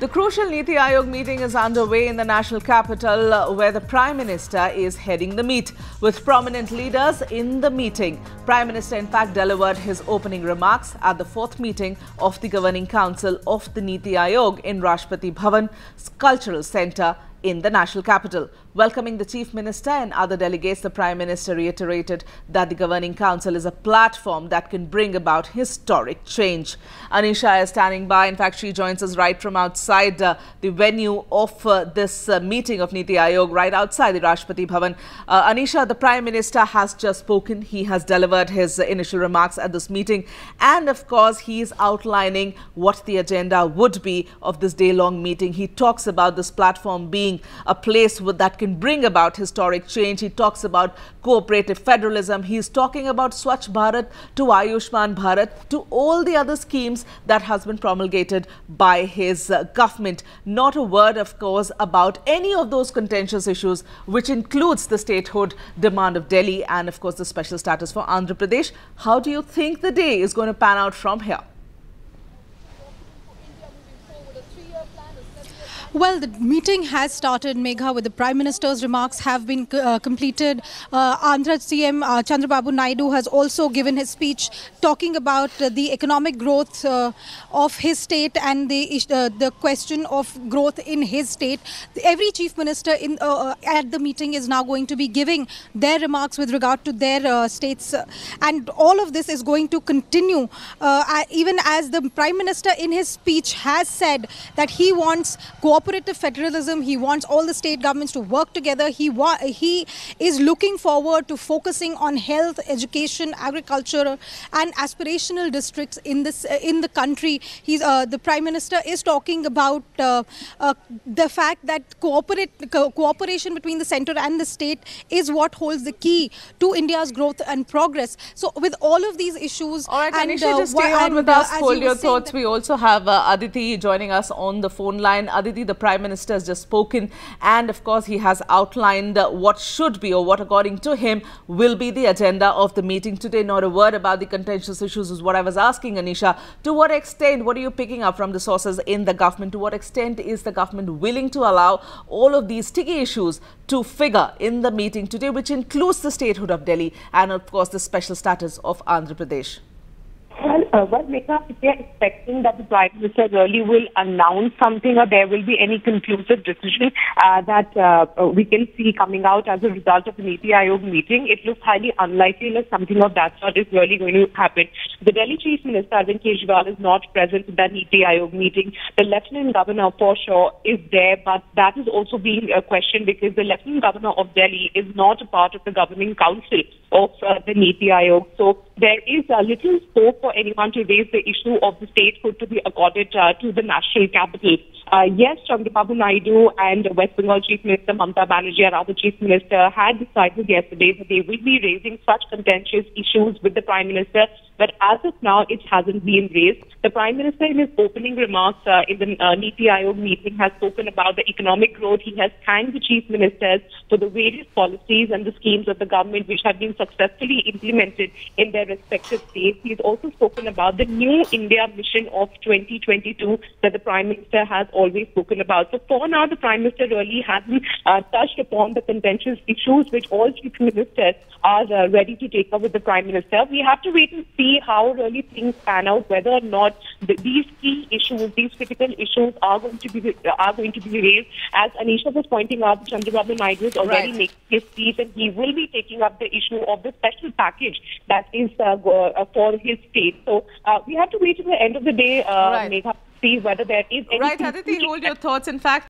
The crucial Niti Aayog meeting is underway in the national capital where the Prime Minister is heading the meet. With prominent leaders in the meeting, Prime Minister in fact delivered his opening remarks at the fourth meeting of the Governing Council of the Niti Aayog in Rashtrapati Bhavan Cultural Centre in the national capital. Welcoming the Chief Minister and other delegates, the Prime Minister reiterated that the Governing Council is a platform that can bring about historic change. Anisha is standing by. In fact, she joins us right from outside uh, the venue of uh, this uh, meeting of Niti Aayog, right outside the Rashtrapati Bhavan. Uh, Anisha, the Prime Minister has just spoken. He has delivered his initial remarks at this meeting. And of course, he is outlining what the agenda would be of this day-long meeting. He talks about this platform being a place that can bring about historic change. He talks about cooperative federalism. He's talking about Swachh Bharat to Ayushman Bharat to all the other schemes that has been promulgated by his uh, government. Not a word, of course, about any of those contentious issues, which includes the statehood demand of Delhi and, of course, the special status for Andhra Pradesh. How do you think the day is going to pan out from here? Well, the meeting has started, Megha, with the Prime Minister's remarks have been uh, completed. Uh, Andhra CM uh, Chandrababu Naidu has also given his speech talking about uh, the economic growth uh, of his state and the uh, the question of growth in his state. Every chief minister in uh, at the meeting is now going to be giving their remarks with regard to their states, and all of this is going to continue even as the Prime Minister in his speech has said that he wants cooperative federalism. He wants all the state governments to work together. He he is looking forward to focusing on health, education, agriculture, and aspirational districts in this uh, in the country. He's uh, the prime minister is talking about uh, uh the fact that cooperate co cooperation between the center and the state is what holds the key to India's growth and progress. So with all of these issues, all right, and Anisha, just stay on with us. Hold your thoughts. We also have Aditi joining us on the phone line. Aditi, the Prime Minister has just spoken and of course he has outlined uh, what should be or what according to him will be the agenda of the meeting today. Not a word about the contentious issues is what I was asking Anisha. To what extent, what are you picking up from the sources in the government? To what extent is the government willing to allow all of these sticky issues to figure in the meeting today, which includes the statehood of Delhi and of course the special status of Andhra Pradesh? Well, uh, well, Megha, if we are expecting that the Prime Minister really will announce something or there will be any conclusive decision uh, that uh, uh we can see coming out as a result of the Niti Aayog meeting, it looks highly unlikely that something of that sort is really going to happen. The Delhi Chief Minister, Arvind Kejriwal, is not present at that Niti Aayog meeting. The Lieutenant Governor, for sure, is there, but that is also being a question because the Lieutenant Governor of Delhi is not a part of the governing council of uh, the Niti Aayog. So there is a little scope for anyone to raise the issue of the statehood to be accorded uh, to the national capital. Uh, yes, Chandrababu Naidu and West Bengal Chief Minister Mamta Banerjee, our other Chief Minister, had decided yesterday that they will be raising such contentious issues with the Prime Minister but as of now, it hasn't been raised. The Prime Minister, in his opening remarks uh, in the uh, Niti Aayog meeting, has spoken about the economic growth. He has thanked the chief ministers for the various policies and the schemes of the government which have been successfully implemented in their respective states. He's also spoken about the new India mission of 2022 that the Prime Minister has always spoken about. So for now, the Prime Minister really hasn't uh, touched upon the contentious issues which all chief ministers are uh, ready to take up with the Prime Minister. We have to wait and see how really things pan out, whether or not the, these key issues, these critical issues are going to be are going to be raised. As Anisha was pointing out, Chandrababu Naidu is already right. making his speech, and he will be taking up the issue of the special package that is uh, uh, for his state. So uh, we have to wait till the end of the day, uh, right. See whether there is. Right, Aditi, hold your thoughts. In fact.